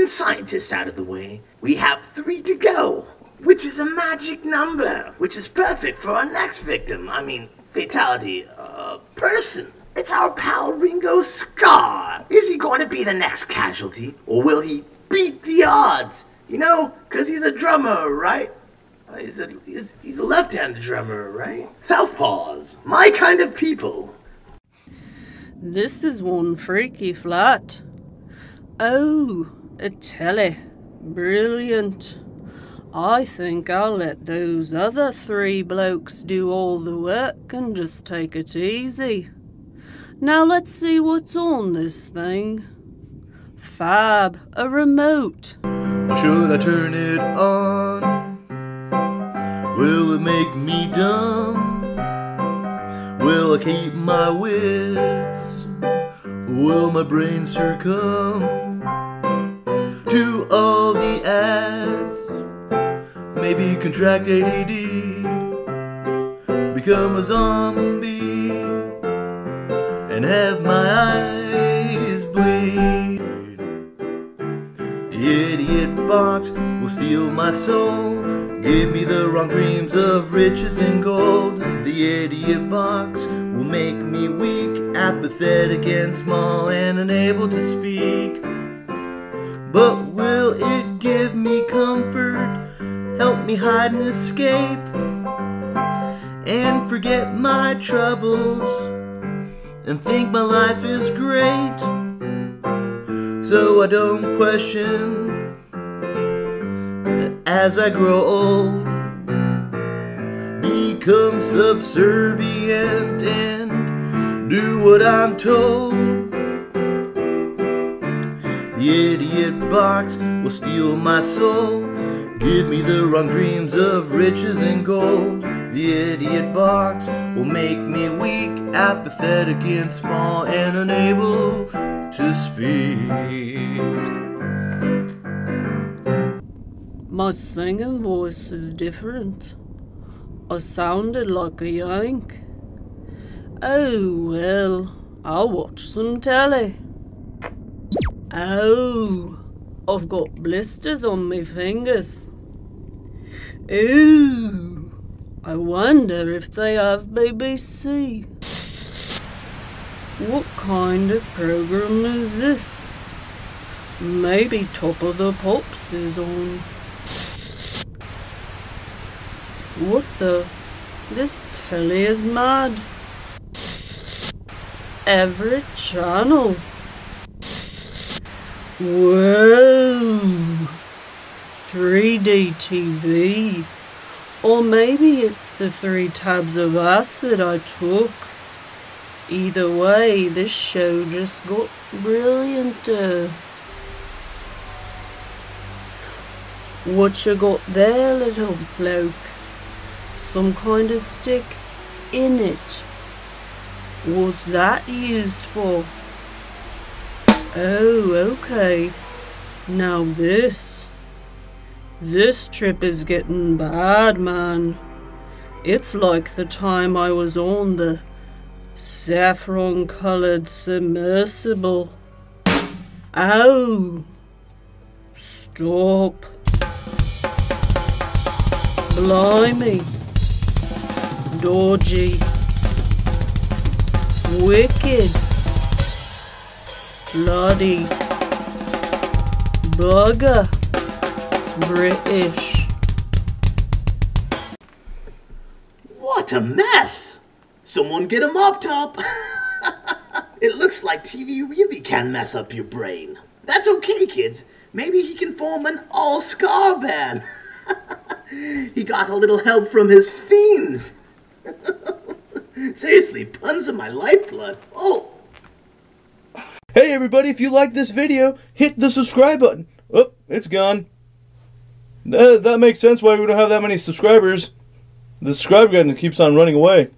scientists out of the way, we have three to go, which is a magic number, which is perfect for our next victim. I mean, fatality, uh, person. It's our pal Ringo Starr. Is he going to be the next casualty, or will he beat the odds? You know, because he's a drummer, right? Uh, He's a, he's, he's a left-handed drummer, right? Southpaws, my kind of people. This is one freaky flat. Oh, a telly. Brilliant. I think I'll let those other three blokes do all the work and just take it easy. Now let's see what's on this thing. Fab, a remote. Should I turn it on? Will it make me dumb? Will I keep my wits? Will my brain succumb ads? Maybe contract ADD, become a zombie, and have my eyes bleed. The idiot box will steal my soul. Give me the wrong dreams of riches and gold. The idiot box will make me weak, apathetic and small, and unable to speak. But will it give me comfort? Help me hide and escape? And forget my troubles? And think my life is great? so I don't question as I grow old. Become subservient and do what I'm told. Box will steal my soul. Give me the wrong dreams of riches and gold. The idiot box will make me weak, apathetic and small, and unable to speak. My singing voice is different. I sounded like a yank. Oh well, I'll watch some telly. Oh, I've got blisters on my fingers. Ooh, I wonder if they have BBC. What kind of program is this? Maybe Top of the Pops is on. What the? This telly is mad. Every channel. Whoa! 3D TV. Or maybe it's the three tabs of acid I took. Either way, this show just got brillianter. What you got there, little bloke? Some kind of stick in it. What's that used for? Oh, okay. Now this. This trip is getting bad, man. It's like the time I was on the saffron colored submersible. Ow! Stop. Blimey. Dodgy. Wicked. Bloody. Bugger. British. What a mess! Someone get a mop top! it looks like TV really can mess up your brain. That's okay, kids. Maybe he can form an all scar band. he got a little help from his fiends. Seriously, puns are my lifeblood. Oh, Hey everybody, if you like this video, hit the subscribe button. Oh, it's gone. That, that makes sense why we don't have that many subscribers. The subscribe button keeps on running away.